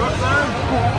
Brooklyn!